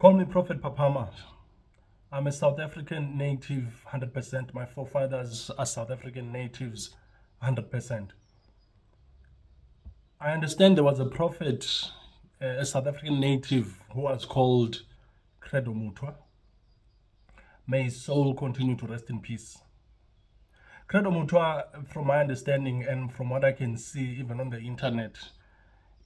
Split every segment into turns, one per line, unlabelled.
Call me Prophet Phaphama. I'm a South African native 100%. My forefathers are South African natives 100%. I understand there was a prophet, uh, a South African native, who was called Credo Mutwa. May his soul continue to rest in peace. Credo Mutwa, from my understanding and from what I can see even on the internet,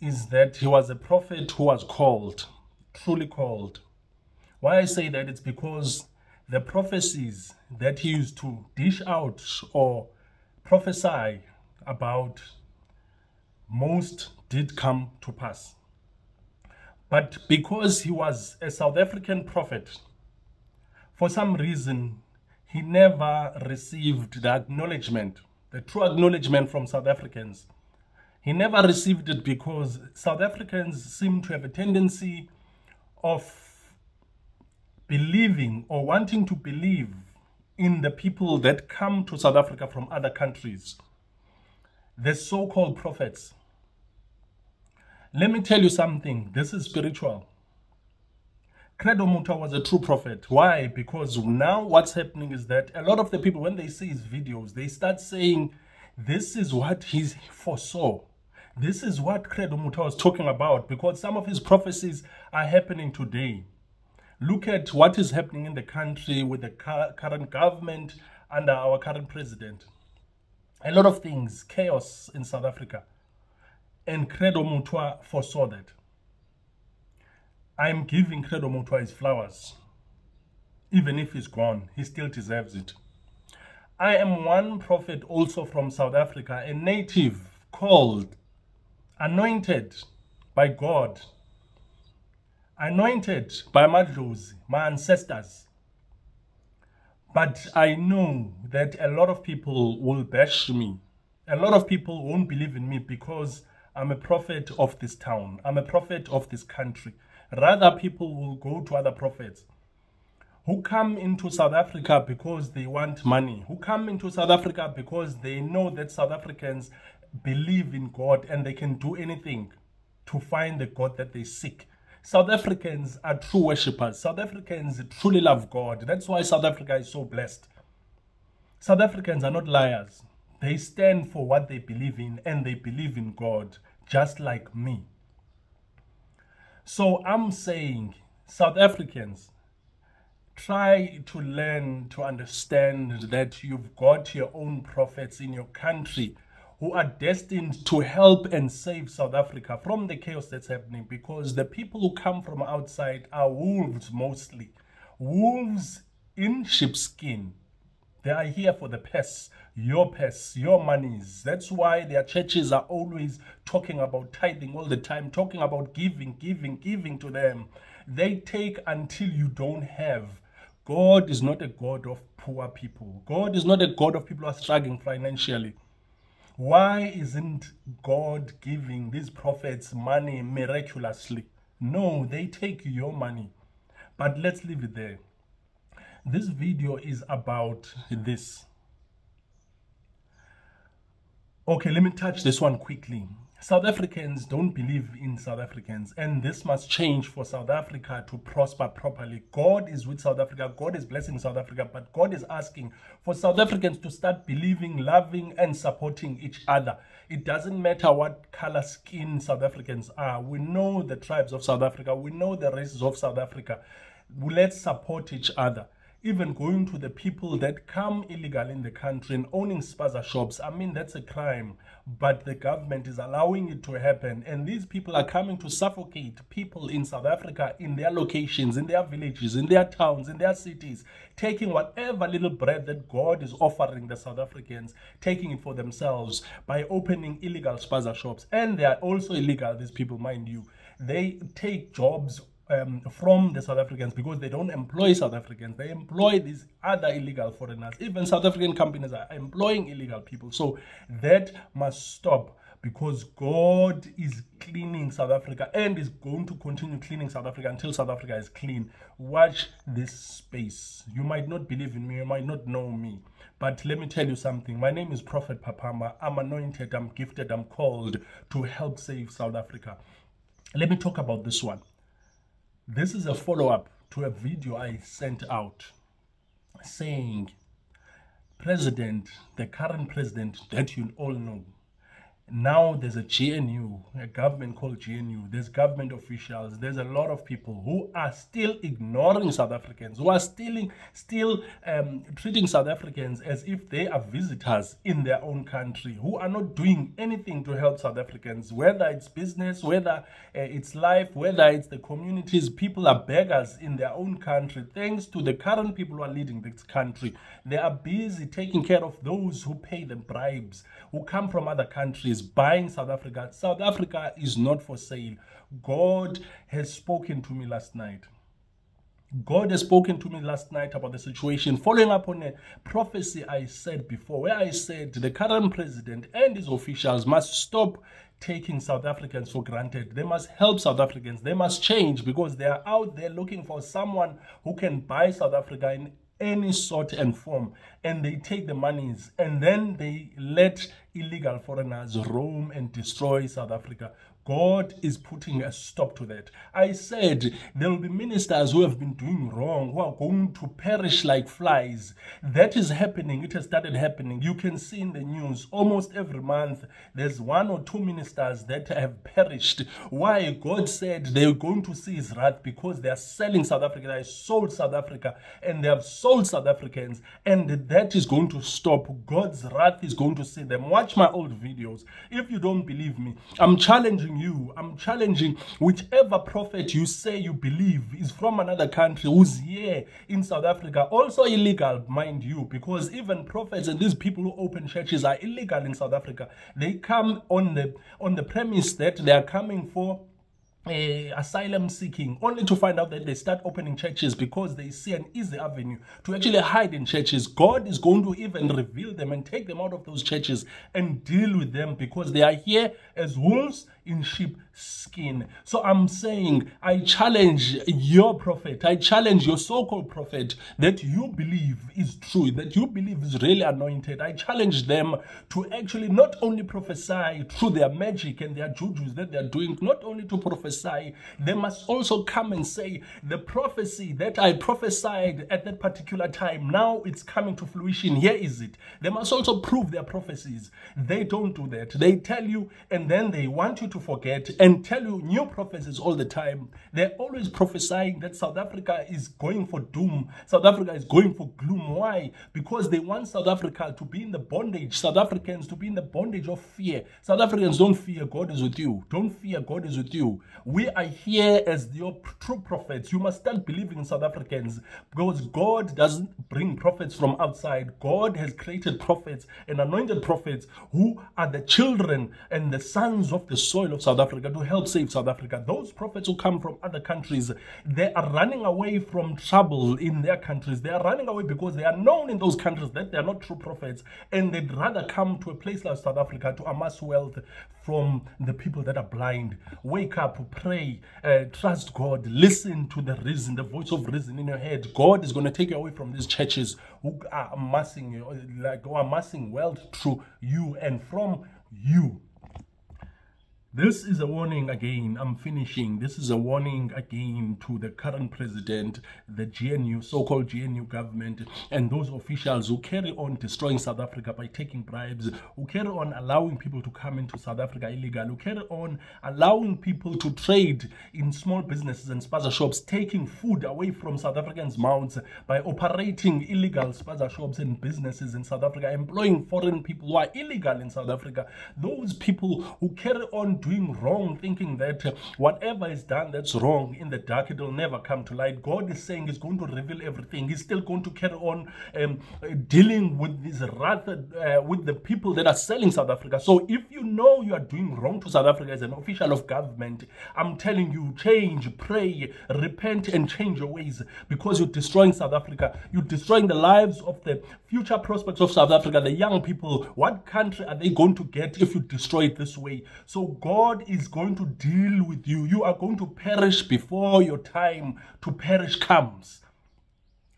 is that he was a prophet who was called, truly called. Why I say that it's because the prophecies that he used to dish out or prophesy about most did come to pass. But because he was a South African prophet, for some reason, he never received the acknowledgement, the true acknowledgement from South Africans he never received it because South Africans seem to have a tendency of believing or wanting to believe in the people that come to South Africa from other countries, the so called prophets. Let me tell you something this is spiritual. Credo Mutwa was a true prophet. Why? Because now what's happening is that a lot of the people, when they see his videos, they start saying, This is what he foresaw. This is what Credo Mutwa was talking about because some of his prophecies are happening today. Look at what is happening in the country with the current government under our current president. A lot of things, chaos in South Africa. And Credo Mutwa foresaw that. I'm giving Credo Mutwa his flowers. Even if he's gone, he still deserves it. I am one prophet also from South Africa, a native called anointed by God, anointed by Madlozi, my ancestors. But I know that a lot of people will bash me. A lot of people won't believe in me because I'm a prophet of this town. I'm a prophet of this country. Rather, people will go to other prophets who come into South Africa because they want money, who come into South Africa because they know that South Africans believe in God and they can do anything to find the God that they seek. South Africans are true worshippers. South Africans truly love God. That's why South Africa is so blessed. South Africans are not liars. They stand for what they believe in and they believe in God, just like me. So I'm saying, South Africans, try to learn to understand that you've got your own prophets in your country who are destined to help and save South Africa from the chaos that's happening because the people who come from outside are wolves mostly. Wolves in sheepskin. They are here for the pests, your pests, your monies. That's why their churches are always talking about tithing all the time, talking about giving, giving, giving to them. They take until you don't have. God is not a God of poor people. God is not a God of people who are struggling financially. Why isn't God giving these prophets money miraculously? No, they take your money. But let's leave it there. This video is about this. Okay, let me touch this one quickly. South Africans don't believe in South Africans, and this must change for South Africa to prosper properly. God is with South Africa, God is blessing South Africa, but God is asking for South Africans to start believing, loving, and supporting each other. It doesn't matter what color skin South Africans are. We know the tribes of South Africa, we know the races of South Africa. Let's support each other even going to the people that come illegal in the country and owning spaza shops, I mean, that's a crime. But the government is allowing it to happen. And these people are coming to suffocate people in South Africa in their locations, in their villages, in their towns, in their cities, taking whatever little bread that God is offering the South Africans, taking it for themselves by opening illegal spaza shops. And they are also illegal, these people, mind you. They take jobs um, from the South Africans because they don't employ South Africans. They employ these other illegal foreigners. Even South African companies are employing illegal people. So that must stop because God is cleaning South Africa and is going to continue cleaning South Africa until South Africa is clean. Watch this space. You might not believe in me, you might not know me, but let me tell you something. My name is Prophet Phaphama. I'm anointed, I'm gifted, I'm called to help save South Africa. Let me talk about this one. This is a follow up to a video I sent out saying, President, the current president that you all know, now there's a GNU, a government called GNU, there's government officials, there's a lot of people who are still ignoring South Africans, who are still, still um, treating South Africans as if they are visitors in their own country, who are not doing anything to help South Africans, whether it's business, whether uh, it's life, whether it's the communities. People are beggars in their own country, thanks to the current people who are leading this country. They are busy taking care of those who pay them bribes, who come from other countries buying South Africa. South Africa is not for sale. God has spoken to me last night. God has spoken to me last night about the situation, following up on a prophecy I said before, where I said the current president and his officials must stop taking South Africans for granted. They must help South Africans. They must change because they are out there looking for someone who can buy South Africa in any sort and form and they take the monies and then they let illegal foreigners roam and destroy South Africa God is putting a stop to that. I said there will be ministers who have been doing wrong, who are going to perish like flies. That is happening. It has started happening. You can see in the news almost every month there's one or two ministers that have perished. Why? God said they're going to see his wrath because they are selling South Africa. They sold South Africa and they have sold South Africans, and that is going to stop. God's wrath is going to see them. Watch my old videos. If you don't believe me, I'm challenging challenging you. I'm challenging whichever prophet you say you believe is from another country who's here in South Africa. Also illegal, mind you, because even prophets and these people who open churches are illegal in South Africa. They come on the on the premise that they are coming for uh, asylum seeking only to find out that they start opening churches because they see an easy avenue to actually hide in churches god is going to even reveal them and take them out of those churches and deal with them because they are here as wolves in sheep skin. So I'm saying, I challenge your prophet, I challenge your so called prophet that you believe is true, that you believe is really anointed. I challenge them to actually not only prophesy through their magic and their jujus that they're doing, not only to prophesy, they must also come and say, the prophecy that I prophesied at that particular time, now it's coming to fruition. Here is it. They must also prove their prophecies. They don't do that. They tell you, and then they want you to forget and tell you new prophecies all the time. They're always prophesying that South Africa is going for doom. South Africa is going for gloom. Why? Because they want South Africa to be in the bondage, South Africans to be in the bondage of fear. South Africans don't fear God is with you. Don't fear God is with you. We are here as your true prophets. You must start believing in South Africans because God doesn't bring prophets from outside. God has created prophets and anointed prophets who are the children and the sons of the soil of South Africa to help save South Africa. Those prophets who come from other countries, they are running away from trouble in their countries. They are running away because they are known in those countries that they are not true prophets and they'd rather come to a place like South Africa to amass wealth from the people that are blind. Wake up, pray, uh, trust God, listen to the reason, the voice of reason in your head. God is going to take you away from these churches who are amassing, like, who are amassing wealth through you and from you. This is a warning again. I'm finishing. This is a warning again to the current president, the GNU, so called GNU government, and those officials who carry on destroying South Africa by taking bribes, who carry on allowing people to come into South Africa illegal, who carry on allowing people to trade in small businesses and spaza shops, taking food away from South Africans' mouths by operating illegal spaza shops and businesses in South Africa, employing foreign people who are illegal in South Africa. Those people who carry on doing wrong, thinking that whatever is done that's wrong in the dark, it will never come to light. God is saying He's going to reveal everything. He's still going to carry on um, dealing with this wrath uh, with the people that are selling South Africa. So if you know you are doing wrong to South Africa as an official of government, I'm telling you, change, pray, repent, and change your ways because you're destroying South Africa. You're destroying the lives of the future prospects of South Africa, the young people. What country are they going to get if you destroy it this way? So God God is going to deal with you. You are going to perish before your time to perish comes.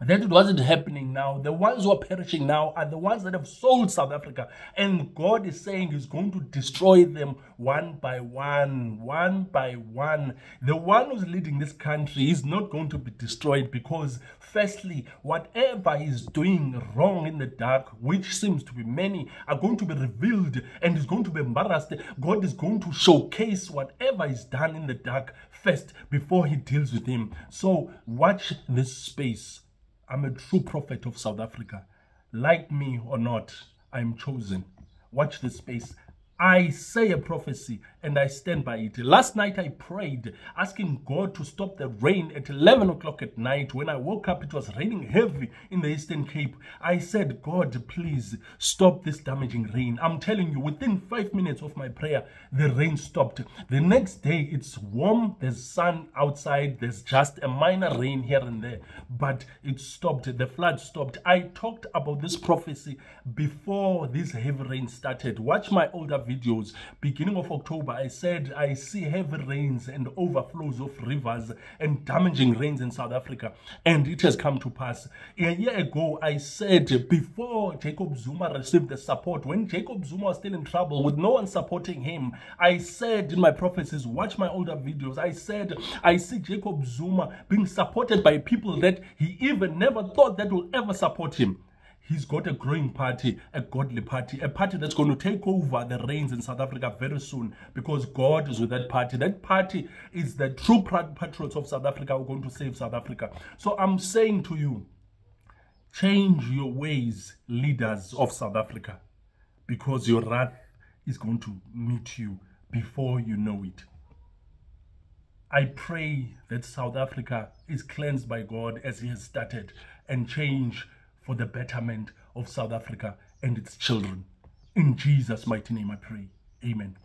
That it wasn't happening now. The ones who are perishing now are the ones that have sold South Africa. And God is saying He's going to destroy them one by one, one by one. The one who's leading this country is not going to be destroyed because, firstly, whatever he's doing wrong in the dark, which seems to be many, are going to be revealed and is going to be embarrassed. God is going to showcase whatever is done in the dark first before He deals with him. So, watch this space I'm a true prophet of South Africa. Like me or not, I'm chosen. Watch this space. I say a prophecy and I stand by it. Last night I prayed, asking God to stop the rain at 11 o'clock at night. When I woke up, it was raining heavy in the Eastern Cape. I said, God, please stop this damaging rain. I'm telling you, within five minutes of my prayer, the rain stopped. The next day, it's warm, there's sun outside, there's just a minor rain here and there, but it stopped. The flood stopped. I talked about this prophecy before this heavy rain started. Watch my older videos. Beginning of October, I said I see heavy rains and overflows of rivers and damaging rains in South Africa. And it has come to pass. A year ago, I said before Jacob Zuma received the support, when Jacob Zuma was still in trouble with no one supporting him, I said in my prophecies, watch my older videos, I said I see Jacob Zuma being supported by people that he even never thought that will ever support him he's got a growing party, a godly party, a party that's going to take over the reins in South Africa very soon because God is with that party. That party is the true patriots of South Africa who are going to save South Africa. So I'm saying to you, change your ways, leaders of South Africa, because your wrath is going to meet you before you know it. I pray that South Africa is cleansed by God as He has started and change for the betterment of South Africa and its children. In Jesus' mighty name I pray. Amen.